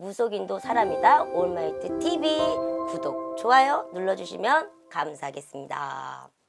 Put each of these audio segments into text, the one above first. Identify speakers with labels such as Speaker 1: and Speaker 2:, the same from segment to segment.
Speaker 1: 무속인도 사람이다 올마이트 TV 구독 좋아요 눌러주시면 감사하겠습니다.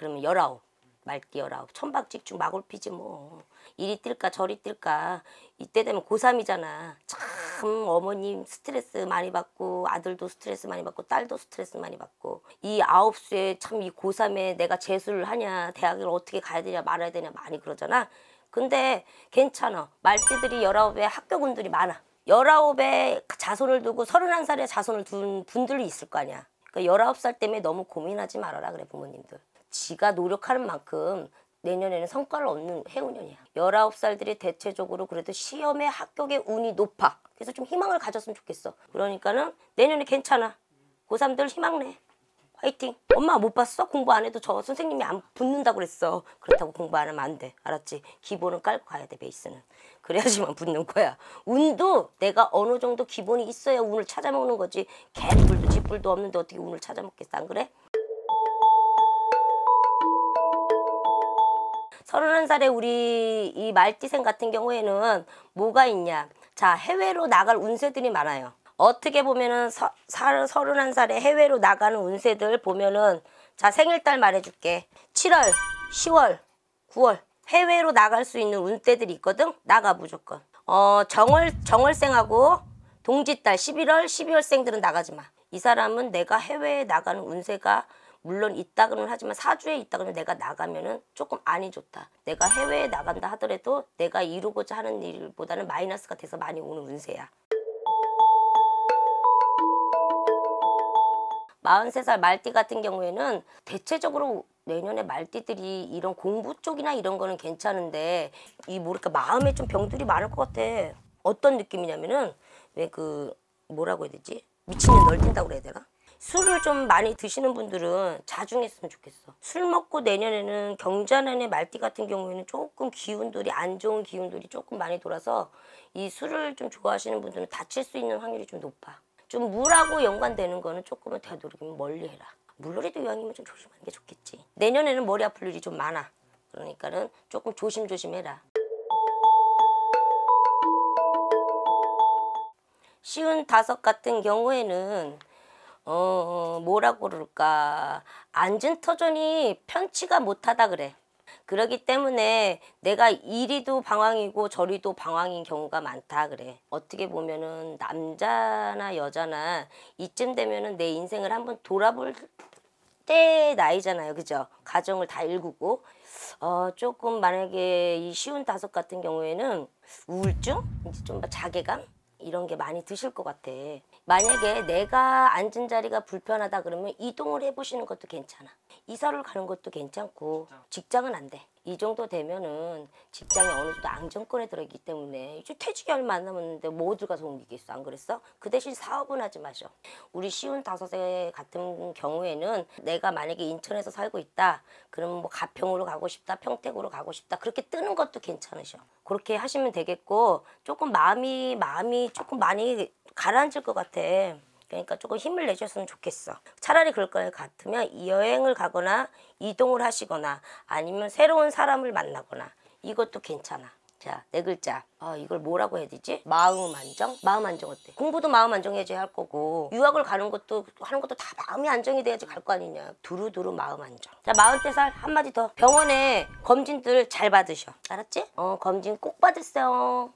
Speaker 1: 그러면 열아홉 말띠 열아홉. 천박직중 마골피지 뭐. 이리 뛸까 저리 뛸까. 이때 되면 고3이잖아. 참 어머님 스트레스 많이 받고 아들도 스트레스 많이 받고 딸도 스트레스 많이 받고. 이 아홉 수에 참 이 고3에 내가 재수를 하냐 대학을 어떻게 가야 되냐 말아야 되냐 많이 그러잖아. 근데 괜찮아. 말띠들이 열아홉에 합격운들이 많아. 열아홉에 자손을 두고 서른한 살에 자손을 둔 분들이 있을 거 아니야. 그러니까 열아홉 살 때문에 너무 고민하지 말아라 그래 부모님들 지가 노력하는 만큼 내년에는 성과를 얻는 해운년이야. 19살들이 대체적으로 그래도 시험에 합격의 운이 높아. 그래서 좀 희망을 가졌으면 좋겠어. 그러니까는 내년에 괜찮아. 고3들 희망 내. 화이팅. 엄마 못 봤어? 공부 안 해도 저 선생님이 안 붙는다고 그랬어. 그렇다고 공부 안 하면 안 돼. 알았지? 기본은 깔고 가야 돼, 베이스는. 그래야지만 붙는 거야. 운도 내가 어느 정도 기본이 있어야 운을 찾아먹는 거지. 개뿔도 쥐뿔도 없는데 어떻게 운을 찾아먹겠어, 안 그래? 서른한 살에 우리 이 말띠생 같은 경우에는 뭐가 있냐? 자, 해외로 나갈 운세들이 많아요. 어떻게 보면은 서, 사, 서른한 살에 해외로 나가는 운세들 보면은 자, 생일달 말해줄게. 7월, 10월, 9월 해외로 나갈 수 있는 운대들이 있거든. 나가 무조건. 어, 정월 정월생하고 동짓달 11월, 12월생들은 나가지 마. 이 사람은 내가 해외에 나가는 운세가 물론 있다고는 하지만 사주에 있다고는 내가 나가면은 조금 안이 좋다. 내가 해외에 나간다 하더라도 내가 이루고자 하는 일보다는 마이너스가 돼서 많이 오는 운세야. 43살 말띠 같은 경우에는 대체적으로 내년에 말띠들이 이런 공부 쪽이나 이런 거는 괜찮은데 이 뭐랄까 마음에 좀 병들이 많을 것 같아. 어떤 느낌이냐면은 왜 그 뭐라고 해야 되지? 미친년 널뛴다고 그래야 되나? 술을 좀 많이 드시는 분들은 자중했으면 좋겠어. 술 먹고 내년에는 경자년의 말띠 같은 경우에는 조금 기운들이 안 좋은 기운들이 조금 많이 돌아서 이 술을 좀 좋아하시는 분들은 다칠 수 있는 확률이 좀 높아. 좀 물하고 연관되는 거는 조금은 되도록이면 멀리 해라. 물놀이도 이왕이면 좀 조심하는 게 좋겠지. 내년에는 머리 아플 일이 좀 많아. 그러니까는 조금 조심조심 해라. 쉬운 다섯 같은 경우에는 어 뭐라고 그럴까? 앉은 터전이 편치가 못하다 그래. 그러기 때문에 내가 이리도 방황이고 저리도 방황인 경우가 많다 그래. 어떻게 보면은 남자나 여자나 이쯤 되면은 내 인생을 한번 돌아볼 때 나이잖아요. 그죠? 가정을 다 일구고. 어 조금 만약에 이 쉬운 다섯 같은 경우에는 우울증? 이제 좀 자괴감 이런 게 많이 드실 것 같아. 만약에 내가 앉은 자리가 불편하다 그러면 이동을 해보시는 것도 괜찮아. 이사를 가는 것도 괜찮고 직장은 안 돼. 이 정도 되면은 직장이 어느 정도 안정권에 들어있기 때문에 이제 퇴직이 얼마 안 남았는데 가서 옮기겠어 안 그랬어? 그 대신 사업은 하지 마셔. 우리 쉬운 다섯에 같은 경우에는 내가 만약에 인천에서 살고 있다 그러면 뭐 가평으로 가고 싶다 평택으로 가고 싶다 그렇게 뜨는 것도 괜찮으셔. 그렇게 하시면 되겠고 조금 마음이 마음이 조금 많이 가라앉을 것 같아. 그러니까 조금 힘을 내셨으면 좋겠어. 차라리 그럴 것 같으면 여행을 가거나 이동을 하시거나 아니면 새로운 사람을 만나거나 이것도 괜찮아. 자, 네 글자. 아, 이걸 뭐라고 해야 되지? 마음 안정? 마음 안정 어때? 공부도 마음 안정해줘야 할 거고 유학을 가는 것도 하는 것도 다 마음이 안정이 돼야지 갈 거 아니냐. 두루두루 마음 안정. 자, 마흔 살 한마디 더. 병원에 검진들 잘 받으셔. 알았지? 어, 검진 꼭 받으세요.